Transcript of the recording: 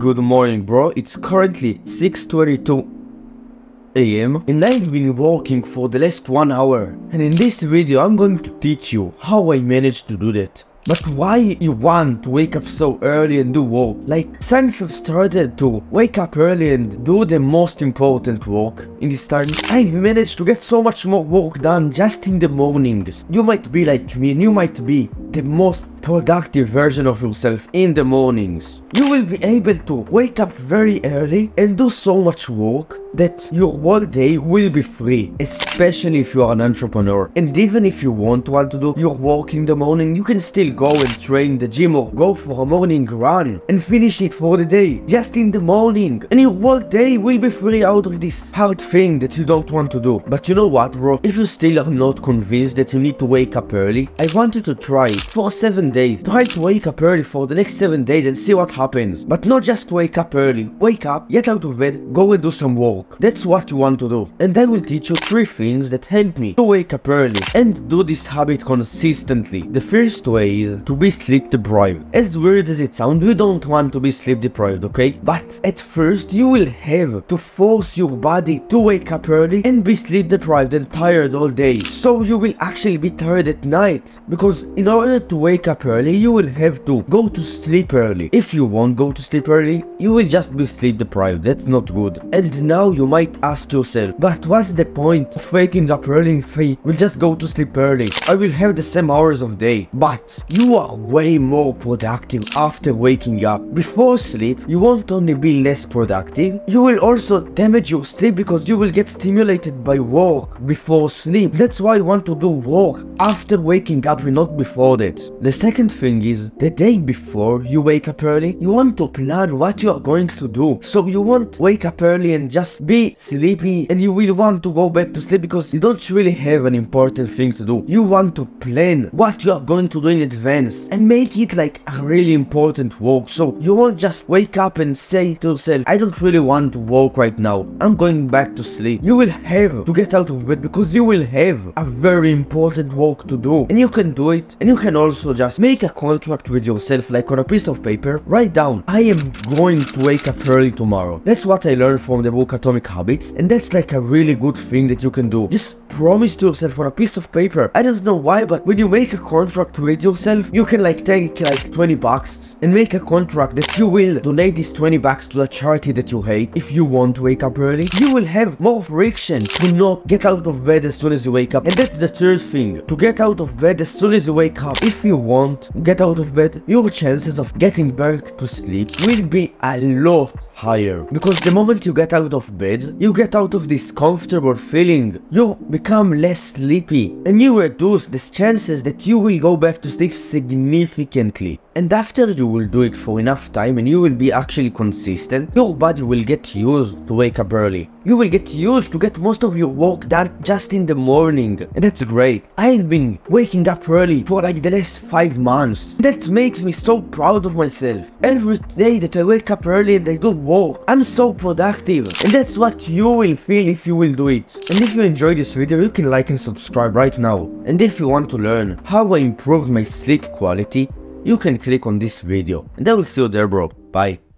Good morning bro, it's currently 6.22 am and I've been working for the last one hour and in this video I'm going to teach you how I managed to do that. But why you want to wake up so early and do work? Like, since I've started to wake up early and do the most important work in this time, I've managed to get so much more work done just in the mornings. You might be like me and you might be the most productive version of yourself in the mornings. You will be able to wake up very early and do so much work that your whole day will be free, especially if you are an entrepreneur. And even if you won't want to do your work in the morning, you can still go and train the gym or go for a morning run and finish it for the day, just in the morning. And your whole day will be free out of this hard thing that you don't want to do. But you know what, bro? If you still are not convinced that you need to wake up early, I want you to try it for 7 days. Try to wake up early for the next 7 days and see what happens. But not just wake up early. Wake up, get out of bed, go and do some work. That's what you want to do. And I will teach you 3 things that help me to wake up early and do this habit consistently. The first way is to be sleep deprived. As weird as it sounds, we don't want to be sleep deprived, okay? But at first you will have to force your body to wake up early and be sleep deprived and tired all day. So you will actually be tired at night. Because in order to wake up early, you will have to go to sleep early. If you won't go to sleep early, you will just be sleep deprived. That's not good. And now you might ask yourself, but what's the point of waking up early if I will just go to sleep early? I will have the same hours of day. But you are way more productive after waking up. Before sleep, you won't only be less productive, you will also damage your sleep because you will get stimulated by work before sleep. That's why you want to do work after waking up and not before that. The second thing is, the day before you wake up early, you want to plan what you are going to do. So you won't wake up early and just be sleepy and you will want to go back to sleep because you don't really have an important thing to do. You want to plan what you are going to do in advance and make it like a really important work. So you won't just wake up and say to yourself, I don't really want to work right now. I'm going back to sleep. You will have to get out of bed because you will have a very important work to do and you can do it and you can also just make a contract with yourself like on a piece of paper. Write down i am going to wake up early tomorrow. That's what i learned from the book atomic habits and that's like a really good thing that you can do. Just promise to yourself on a piece of paper. I don't know why but when you make a contract with yourself you can like take like 20 bucks and make a contract that you will donate these 20 bucks to a charity that you hate. If you want to wake up early you will have more friction to not get out of bed as soon as you wake up. And that's the third thing. To get out of bed as soon as you wake up. If you want to get out of bed your chances of getting back to sleep will be a lot higher. Because the moment you get out of bed you get out of this comfortable feeling. You become less sleepy and you reduce the chances that you will go back to sleep significantly and after you will do it for enough time and you will be actually consistent, your body will get used to wake up early. You will get used to get most of your work done just in the morning. And that's great. I've been waking up early for like the last 5 months. That makes me so proud of myself. Every day that I wake up early and I do work, I'm so productive. And that's what you will feel if you will do it. And if you enjoyed this video, you can like and subscribe right now. And if you want to learn how I improved my sleep quality, you can click on this video and I will see you there bro. Bye.